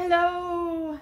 Hello.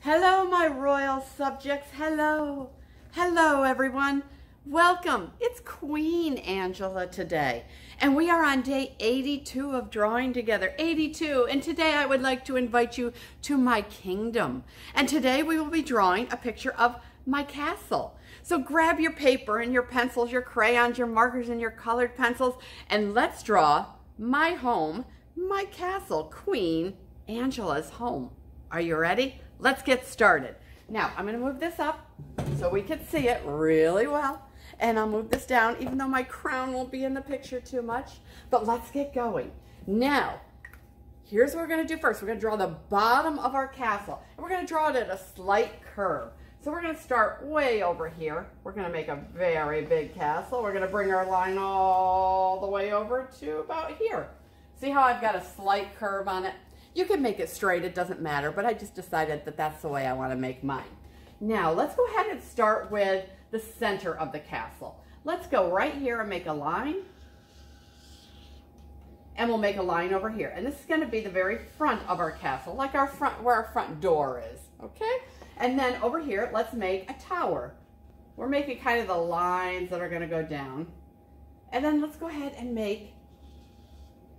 Hello, my royal subjects. Hello. Hello, everyone. Welcome. It's Queen Angela today, and we are on day 82 of drawing together. 82. And today I would like to invite you to my kingdom. And today we will be drawing a picture of my castle. So grab your paper and your pencils, your crayons, your markers, and your colored pencils, and let's draw my home, my castle, Queen Angela's home. Are you ready? Let's get started. Now, I'm gonna move this up so we can see it really well. And I'll move this down, even though my crown won't be in the picture too much. But let's get going. Now, here's what we're gonna do first. We're gonna draw the bottom of our castle. And we're gonna draw it at a slight curve. So we're gonna start way over here. We're gonna make a very big castle. We're gonna bring our line all the way over to about here. See how I've got a slight curve on it? You can make it straight, it doesn't matter, but I just decided that that's the way I want to make mine. Now, let's go ahead and start with the center of the castle. Let's go right here and make a line. And we'll make a line over here. And this is going to be the very front of our castle, like our front, where our front door is, okay? And then over here, let's make a tower. We're making kind of the lines that are going to go down. And then let's go ahead and make,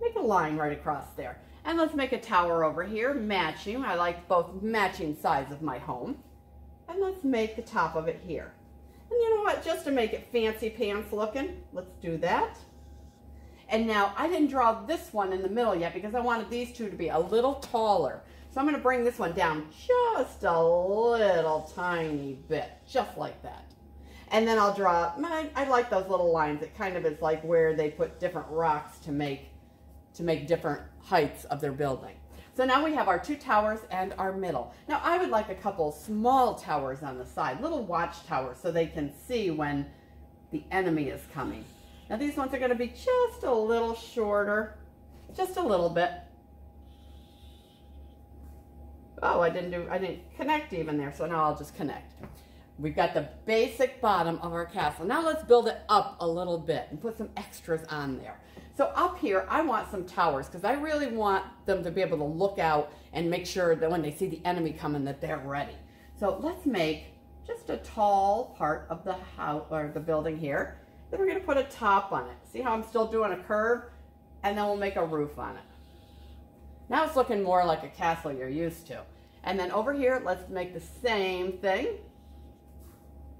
make a line right across there. And let's make a tower over here, matching. I like both matching sides of my home. And let's make the top of it here. And you know what, just to make it fancy pants looking, let's do that. And now I didn't draw this one in the middle yet because I wanted these two to be a little taller. So I'm gonna bring this one down just a little tiny bit, just like that. And then I'll draw, I, I like those little lines. It kind of is like where they put different rocks to make to make different heights of their building. So now we have our two towers and our middle. Now I would like a couple small towers on the side, little watchtowers so they can see when the enemy is coming. Now these ones are going to be just a little shorter, just a little bit. Oh, I didn't do, I didn't connect even there, so now I'll just connect. We've got the basic bottom of our castle. Now let's build it up a little bit and put some extras on there. So up here, I want some towers because I really want them to be able to look out and make sure that when they see the enemy coming that they're ready. So let's make just a tall part of the house or the building here. Then we're gonna put a top on it. See how I'm still doing a curve? And then we'll make a roof on it. Now it's looking more like a castle you're used to. And then over here, let's make the same thing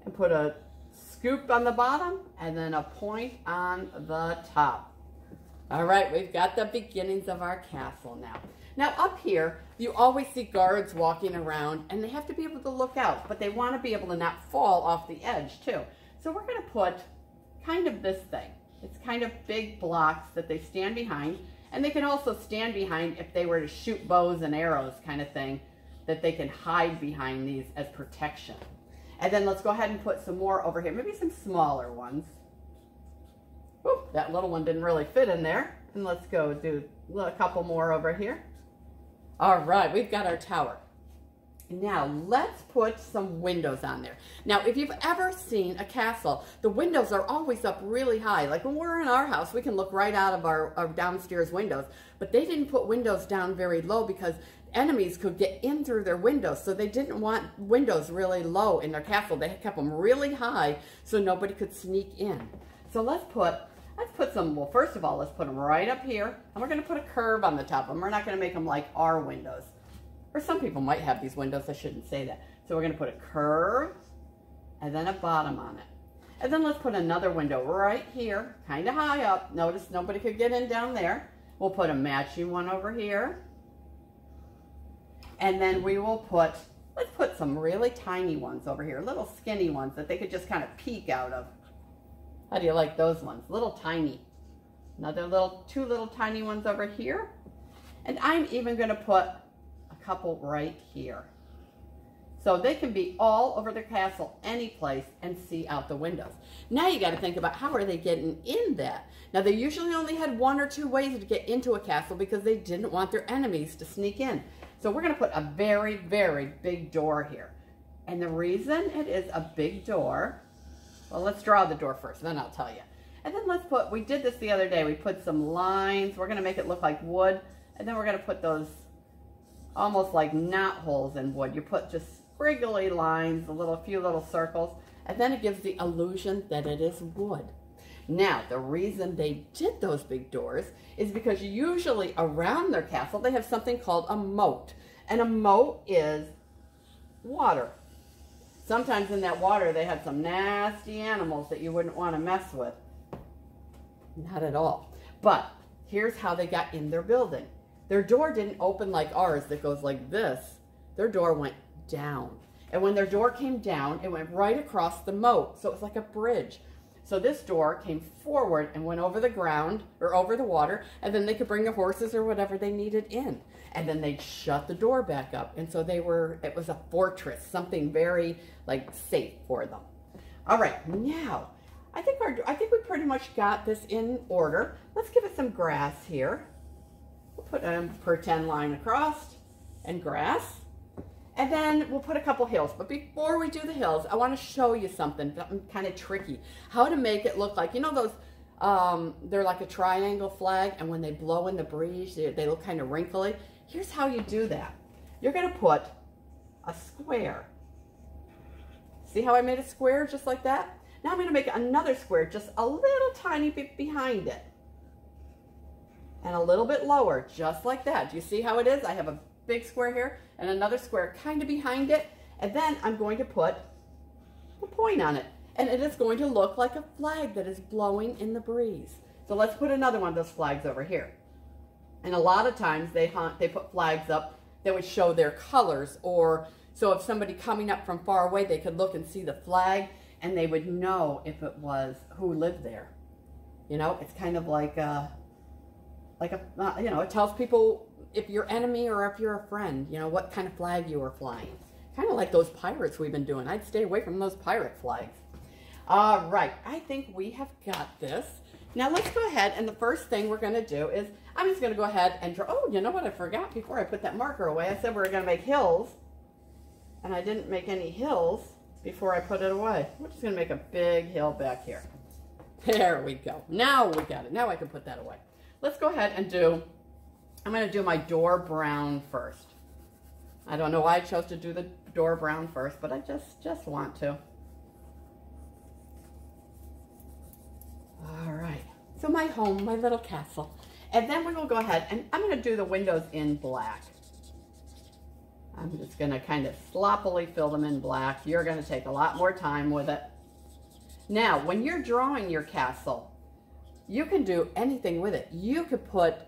and put a scoop on the bottom and then a point on the top. All right, we've got the beginnings of our castle now. Now up here, you always see guards walking around and they have to be able to look out, but they want to be able to not fall off the edge too. So we're going to put kind of this thing. It's kind of big blocks that they stand behind and they can also stand behind if they were to shoot bows and arrows kind of thing that they can hide behind these as protection. And then let's go ahead and put some more over here, maybe some smaller ones. That little one didn't really fit in there. And let's go do a couple more over here. All right, we've got our tower. Now let's put some windows on there. Now if you've ever seen a castle, the windows are always up really high. Like when we're in our house, we can look right out of our, our downstairs windows. But they didn't put windows down very low because enemies could get in through their windows. So they didn't want windows really low in their castle. They kept them really high so nobody could sneak in. So let's put Let's put some, well, first of all, let's put them right up here. And we're going to put a curve on the top of them. We're not going to make them like our windows. Or some people might have these windows. I shouldn't say that. So we're going to put a curve and then a bottom on it. And then let's put another window right here, kind of high up. Notice nobody could get in down there. We'll put a matching one over here. And then we will put, let's put some really tiny ones over here, little skinny ones that they could just kind of peek out of. How do you like those ones? Little tiny. Another little, two little tiny ones over here. And I'm even gonna put a couple right here. So they can be all over the castle, any place, and see out the windows. Now you got to think about how are they getting in that? Now they usually only had one or two ways to get into a castle because they didn't want their enemies to sneak in. So we're going to put a very, very big door here. And the reason it is a big door well, let's draw the door first, then I'll tell you. And then let's put, we did this the other day, we put some lines, we're gonna make it look like wood, and then we're gonna put those almost like knot holes in wood. You put just squiggly lines, a little few little circles, and then it gives the illusion that it is wood. Now, the reason they did those big doors is because usually around their castle they have something called a moat. And a moat is water. Sometimes in that water they had some nasty animals that you wouldn't want to mess with. Not at all. But here's how they got in their building. Their door didn't open like ours that goes like this. Their door went down. And when their door came down, it went right across the moat. So it was like a bridge. So this door came forward and went over the ground or over the water, and then they could bring the horses or whatever they needed in. And then they'd shut the door back up. And so they were, it was a fortress, something very like safe for them. All right, now I think our, I think we pretty much got this in order. Let's give it some grass here. We'll put a pretend line across and grass. And then we'll put a couple hills. But before we do the hills, I want to show you something, something kind of tricky. How to make it look like, you know those, um, they're like a triangle flag, and when they blow in the breeze, they, they look kind of wrinkly. Here's how you do that. You're going to put a square. See how I made a square just like that? Now I'm going to make another square just a little tiny bit behind it. And a little bit lower, just like that. Do you see how it is? I have a big square here and another square kind of behind it. And then I'm going to put a point on it. And it is going to look like a flag that is blowing in the breeze. So let's put another one of those flags over here. And a lot of times they hunt, they put flags up that would show their colors or so if somebody coming up from far away, they could look and see the flag and they would know if it was who lived there. You know, it's kind of like a, like a, uh, you know, it tells people if you're enemy or if you're a friend, you know, what kind of flag you are flying. Kind of like those pirates we've been doing. I'd stay away from those pirate flags. All right, I think we have got this. Now let's go ahead and the first thing we're going to do is I'm just going to go ahead and draw. Oh, you know what I forgot before I put that marker away? I said we were going to make hills and I didn't make any hills before I put it away. We're just going to make a big hill back here. There we go. Now we got it. Now I can put that away. Let's go ahead and do, I'm going to do my door brown first. I don't know why I chose to do the door brown first, but I just, just want to. All right. So my home, my little castle. And then we're to go ahead and I'm going to do the windows in black. I'm just going to kind of sloppily fill them in black. You're going to take a lot more time with it. Now, when you're drawing your castle, you can do anything with it. You could put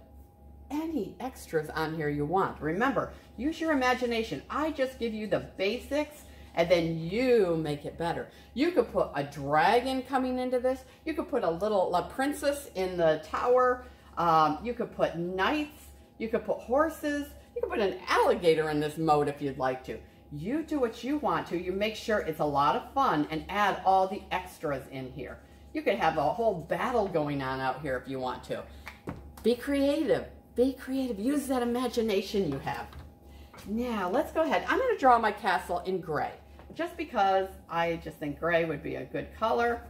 any extras on here you want. Remember, use your imagination. I just give you the basics and then you make it better. You could put a dragon coming into this. You could put a little a princess in the tower. Um, you could put knights. You could put horses. You could put an alligator in this moat if you'd like to. You do what you want to. You make sure it's a lot of fun and add all the extras in here. You could have a whole battle going on out here if you want to. Be creative. Be creative. Use that imagination you have. Now, let's go ahead. I'm going to draw my castle in gray just because I just think gray would be a good color.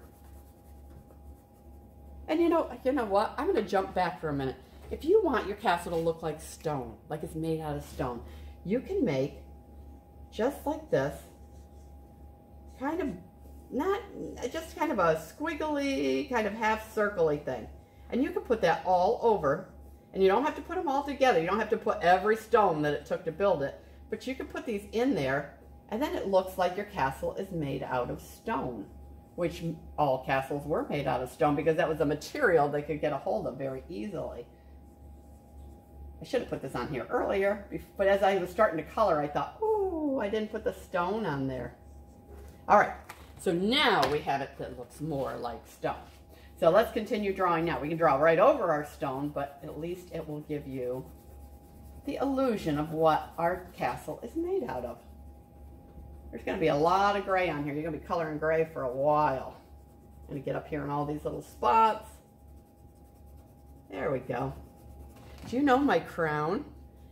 And you know, you know what? I'm going to jump back for a minute. If you want your castle to look like stone, like it's made out of stone, you can make just like this, kind of not, just kind of a squiggly, kind of half circly thing. And you can put that all over, and you don't have to put them all together. You don't have to put every stone that it took to build it, but you can put these in there, and then it looks like your castle is made out of stone, which all castles were made out of stone because that was a material they could get a hold of very easily. I should have put this on here earlier, but as I was starting to color, I thought, oh, I didn't put the stone on there. All right, so now we have it that looks more like stone. So let's continue drawing now. We can draw right over our stone, but at least it will give you the illusion of what our castle is made out of. There's going to be a lot of gray on here. You're going to be coloring gray for a while. Going to get up here in all these little spots. There we go. Do you know my crown?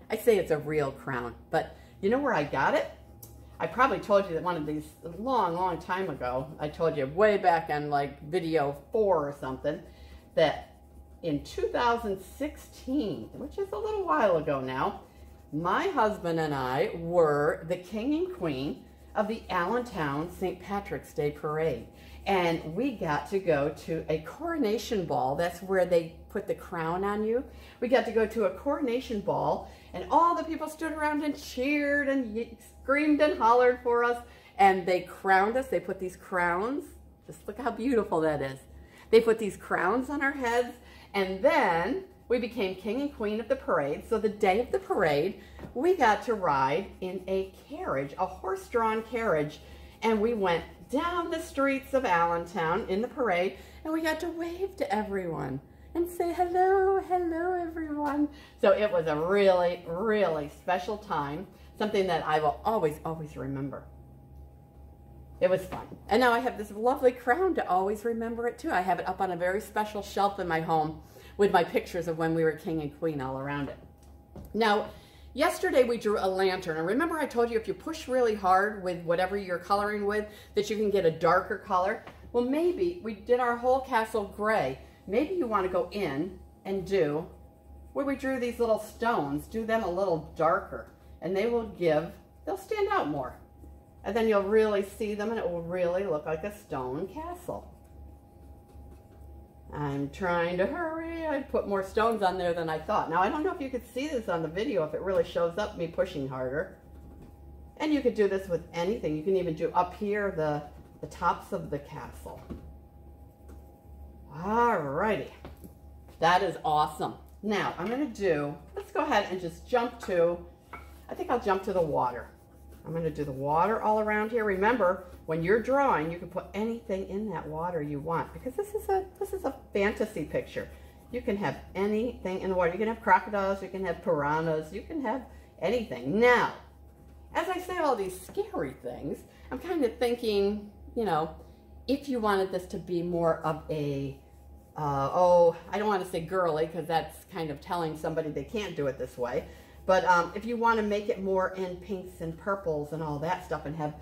I say it's a real crown, but you know where I got it? I probably told you that one of these a long, long time ago. I told you way back on like video four or something that in 2016, which is a little while ago now, my husband and I were the king and queen of the Allentown St. Patrick's Day Parade. And we got to go to a coronation ball. That's where they put the crown on you. We got to go to a coronation ball, and all the people stood around and cheered and screamed and hollered for us. And they crowned us. They put these crowns. Just look how beautiful that is. They put these crowns on our heads, and then we became king and queen of the parade. So the day of the parade, we got to ride in a carriage, a horse-drawn carriage, and we went down the streets of Allentown in the parade, and we got to wave to everyone and say hello, hello, everyone. So it was a really, really special time, something that I will always, always remember. It was fun. And now I have this lovely crown to always remember it too. I have it up on a very special shelf in my home with my pictures of when we were king and queen all around it. Now, Yesterday we drew a lantern, and remember I told you if you push really hard with whatever you're coloring with, that you can get a darker color? Well, maybe we did our whole castle gray. Maybe you want to go in and do, where we drew these little stones, do them a little darker, and they will give, they'll stand out more. And then you'll really see them, and it will really look like a stone castle. I'm trying to hurry. I put more stones on there than I thought. Now, I don't know if you could see this on the video, if it really shows up me pushing harder. And you could do this with anything. You can even do up here the, the tops of the castle. Alrighty. That is awesome. Now, I'm going to do, let's go ahead and just jump to, I think I'll jump to the water. I'm going to do the water all around here. Remember, when you're drawing, you can put anything in that water you want because this is a this is a fantasy picture. You can have anything in the water. You can have crocodiles, you can have piranhas, you can have anything. Now, as I say all these scary things, I'm kind of thinking, you know, if you wanted this to be more of a, uh, oh, I don't want to say girly because that's kind of telling somebody they can't do it this way. But um, if you want to make it more in pinks and purples and all that stuff and have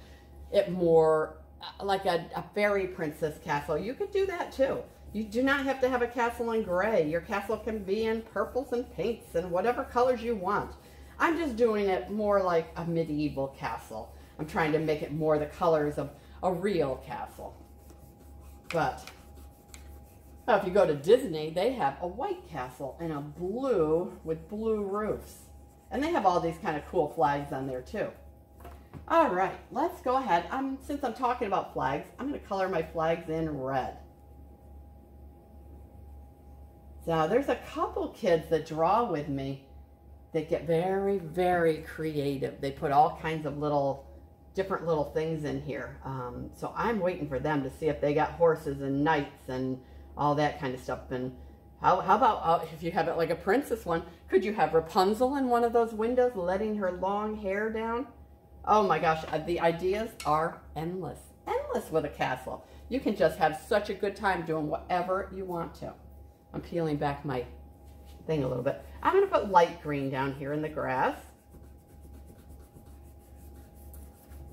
it more uh, like a, a fairy princess castle, you could do that too. You do not have to have a castle in gray. Your castle can be in purples and pinks and whatever colors you want. I'm just doing it more like a medieval castle. I'm trying to make it more the colors of a real castle. But now if you go to Disney, they have a white castle and a blue with blue roofs. And they have all these kind of cool flags on there too. All right, let's go ahead. Um, since I'm talking about flags, I'm going to color my flags in red. So there's a couple kids that draw with me that get very, very creative. They put all kinds of little, different little things in here. Um, so I'm waiting for them to see if they got horses and knights and all that kind of stuff. And how, how about uh, if you have it like a princess one, could you have Rapunzel in one of those windows letting her long hair down? Oh my gosh, uh, the ideas are endless. Endless with a castle. You can just have such a good time doing whatever you want to. I'm peeling back my thing a little bit. I'm going to put light green down here in the grass.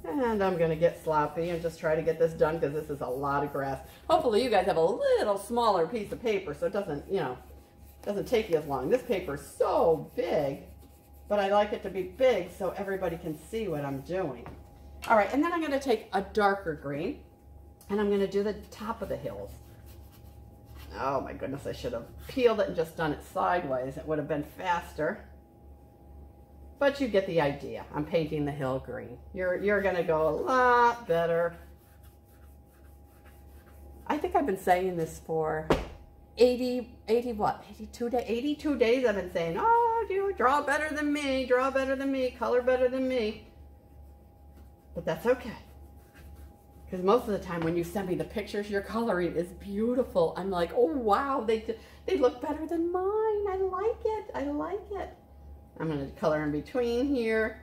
And I'm to get sloppy and just try to get this done because this is a lot of grass. Hopefully you guys have a little smaller piece of paper so it doesn't, you know, doesn't take you as long. This paper is so big but I like it to be big so everybody can see what I'm doing. All right, and then I'm gonna take a darker green and I'm gonna do the top of the hills. Oh my goodness, I should have peeled it and just done it sideways. It would have been faster. But you get the idea. I'm painting the hill green. You're, you're gonna go a lot better. I think I've been saying this for 80, 80 what? 82 days, 82 days I've been saying, oh, you draw better than me, draw better than me, color better than me. But that's okay. Because most of the time when you send me the pictures, your coloring is beautiful. I'm like, oh, wow, they, they look better than mine. I like it. I like it. I'm going to color in between here.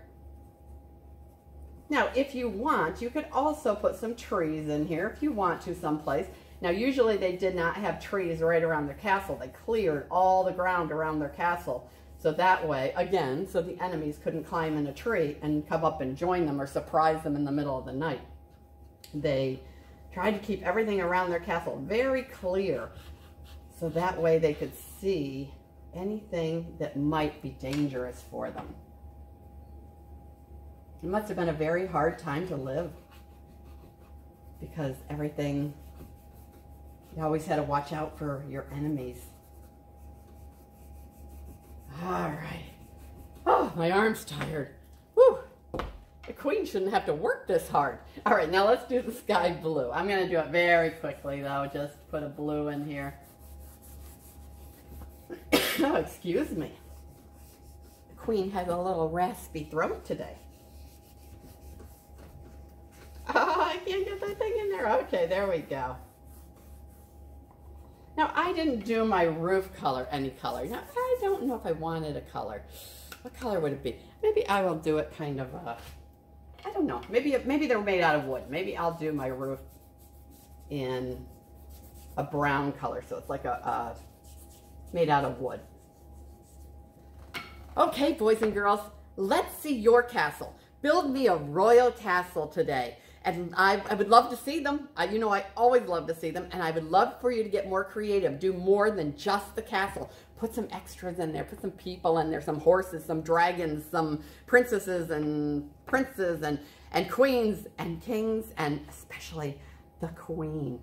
Now, if you want, you could also put some trees in here if you want to someplace. Now, usually they did not have trees right around their castle. They cleared all the ground around their castle. So that way, again, so the enemies couldn't climb in a tree and come up and join them or surprise them in the middle of the night. They tried to keep everything around their castle very clear so that way they could see anything that might be dangerous for them. It must have been a very hard time to live because everything, you always had to watch out for your enemies. All right. Oh, my arm's tired. Whew. The queen shouldn't have to work this hard. All right, now let's do the sky blue. I'm going to do it very quickly, though. Just put a blue in here. oh, excuse me. The queen has a little raspy throat today. Oh, I can't get that thing in there. Okay, there we go. Now, I didn't do my roof color any color. Now, I don't know if I wanted a color. What color would it be? Maybe I will do it kind of, uh, I don't know. Maybe maybe they're made out of wood. Maybe I'll do my roof in a brown color. So it's like a, uh, made out of wood. Okay, boys and girls, let's see your castle. Build me a royal castle today. And I, I would love to see them. I, you know, I always love to see them. And I would love for you to get more creative. Do more than just the castle. Put some extras in there. Put some people in there. Some horses, some dragons, some princesses and princes and, and queens and kings. And especially the queen.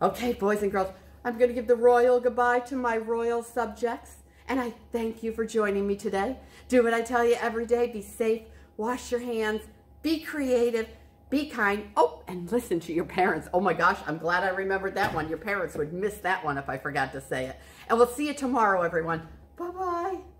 Okay, boys and girls, I'm going to give the royal goodbye to my royal subjects. And I thank you for joining me today. Do what I tell you every day. Be safe. Wash your hands. Be creative be kind. Oh, and listen to your parents. Oh my gosh, I'm glad I remembered that one. Your parents would miss that one if I forgot to say it. And we'll see you tomorrow, everyone. Bye-bye.